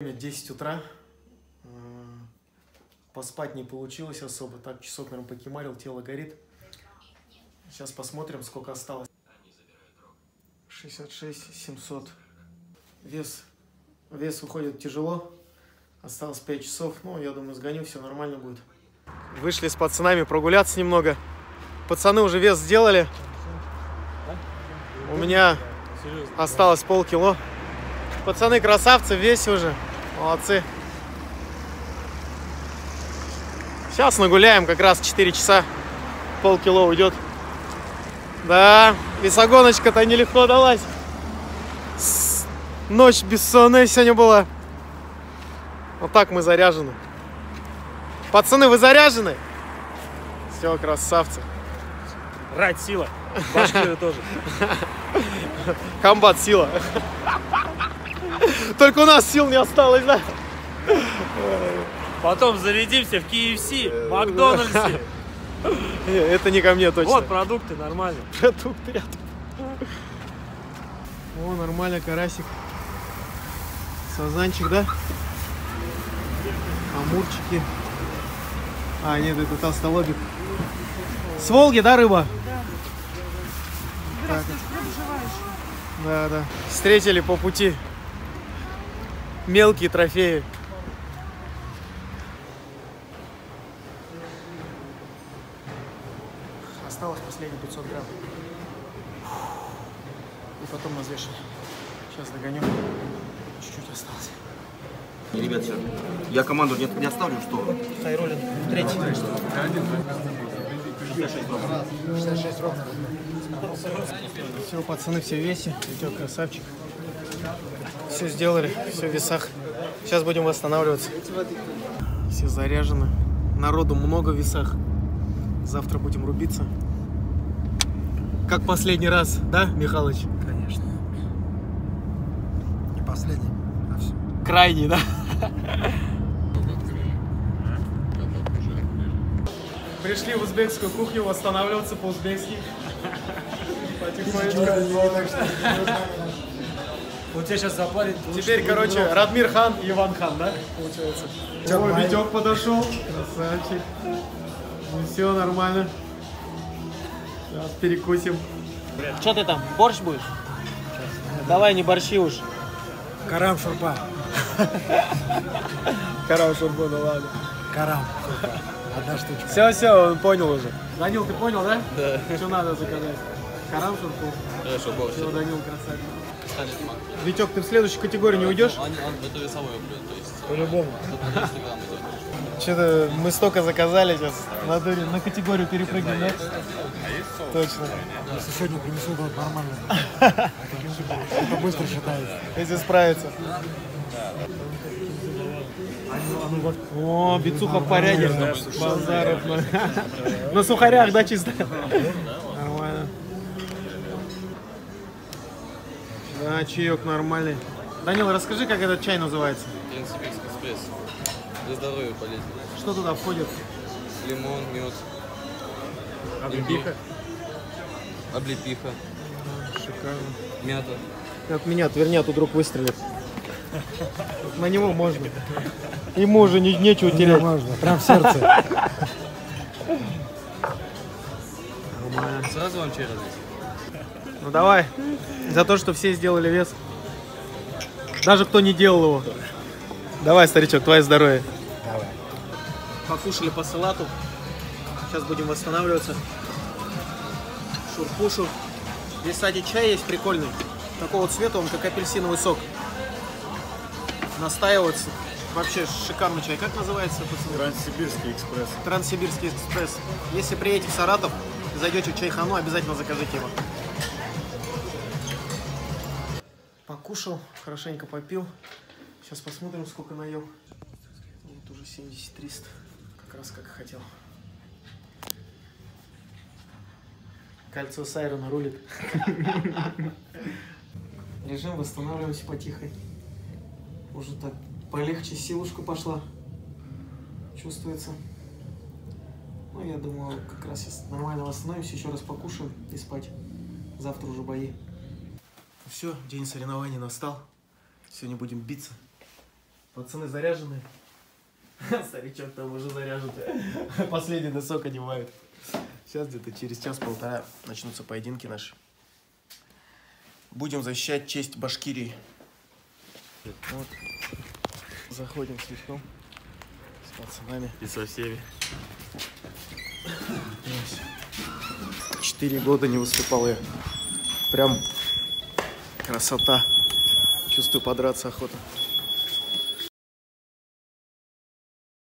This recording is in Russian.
Время 10 утра. Э, Поспать не получилось особо. Так часок, наверное, покемарил, тело горит. Сейчас посмотрим, сколько осталось. 66 700. Вес, вес уходит тяжело. Осталось 5 часов. Ну, я думаю, сгоню, все нормально будет. Вышли с пацанами прогуляться немного. Пацаны уже вес сделали. У меня осталось полкило. Пацаны красавцы, весь уже. Молодцы. Сейчас нагуляем, как раз 4 часа. Полкило уйдет. Да, весогоночка-то нелегко далась. С- Ночь бессонная сегодня была. Вот так мы заряжены. Пацаны, вы заряжены? Все, красавцы. Рать сила. Башкиры тоже. Комбат сила. Только у нас сил не осталось, да? Потом зарядимся в KFC, Макдональдсе. Не, Это не ко мне точно. Вот продукты нормально. продукт рядом. О, нормально, карасик. Сазанчик, да? Амурчики. А, нет, это толстолобик. С Волги, да, рыба? Так. Да, да. Встретили по пути мелкие трофеи. Осталось последние 500 грамм. И потом на взвешивание. Сейчас догоню. Чуть-чуть осталось. Ребят, я команду не, не оставлю, что Хайролин третий. Все, пацаны, все в весе. Витек красавчик. Все сделали, все в весах. Сейчас будем восстанавливаться. Все заряжены. Народу много в весах. Завтра будем рубиться. Как последний раз, да, Михалыч? Конечно. Не последний, а все. Крайний, да? Пришли в узбекскую кухню восстанавливаться по-узбекски. Потихонечку. Вот тебя сейчас запарит. Теперь, короче, Радмир хан и Иван хан, да? Получается. О, Витек подошел. Красавчик. Ну все, нормально. Сейчас перекусим. Что ты там, борщ будешь? Давай, не борщи уж. Карам шурпа. Хорошо, буду, ладно. Карам шурпа. Одна штучка. Все, все, он понял уже. Данил, ты понял, да? Да. Что надо заказать? Карам шурпу. Хорошо, борщ. Все, Данил, красавчик. Мак. Витек, ты в следующую категорию не уйдешь? Он, он, это весовое блюдо, то есть По-любому. тут на 200 грамм идет. Что-то мы столько заказали сейчас. Надо на категорию перепрыгнем, да? Точно. Если сегодня принесу, будет нормально. Это быстро считается. Если справится. О, бицуха в порядке. Базаров. ну. На сухарях, да, чисто? Нормально. Да, чаек нормальный. Данил, расскажи, как этот чай называется. Транссибирский экспресс. Для здоровья полезно. Что туда входит? Лимон, мед. Облепиха. Облепиха. Шикарно. Мята. Как меня, отверни, а то вдруг выстрелит. На него можно. Ему уже не, нечего Не терять. можно. Прям в сердце. Сразу вам чай разлить? Ну давай. За то, что все сделали вес. Даже кто не делал его. Давай, старичок, твое здоровье. Давай. Покушали по салату. Сейчас будем восстанавливаться. Шурпушу. Здесь, кстати, чай есть прикольный. Такого цвета, он как апельсиновый сок. Настаивается. Вообще шикарный чай. Как называется, пацаны? Транссибирский экспресс. Транссибирский экспресс. Если приедете в Саратов, зайдете в чайхану, обязательно закажите его. Покушал, хорошенько попил. Сейчас посмотрим, сколько наел. Вот уже 70-300. Как раз как и хотел. Кольцо Сайрона рулит. Лежим, восстанавливаемся потихо. Уже так полегче, силушка пошла. Чувствуется. Ну, я думаю, как раз сейчас нормально восстановимся, еще раз покушаем и спать. Завтра уже бои. Все, день соревнований настал. Сегодня будем биться. Пацаны заряжены. Старичок там уже заряжен. Последний носок одевают. Сейчас где-то через час-полтора начнутся поединки наши. Будем защищать честь Башкирии. Вот. Заходим с Витьком. С пацанами. И со всеми. Четыре года не выступал я. Прям красота. Чувствую, подраться охота.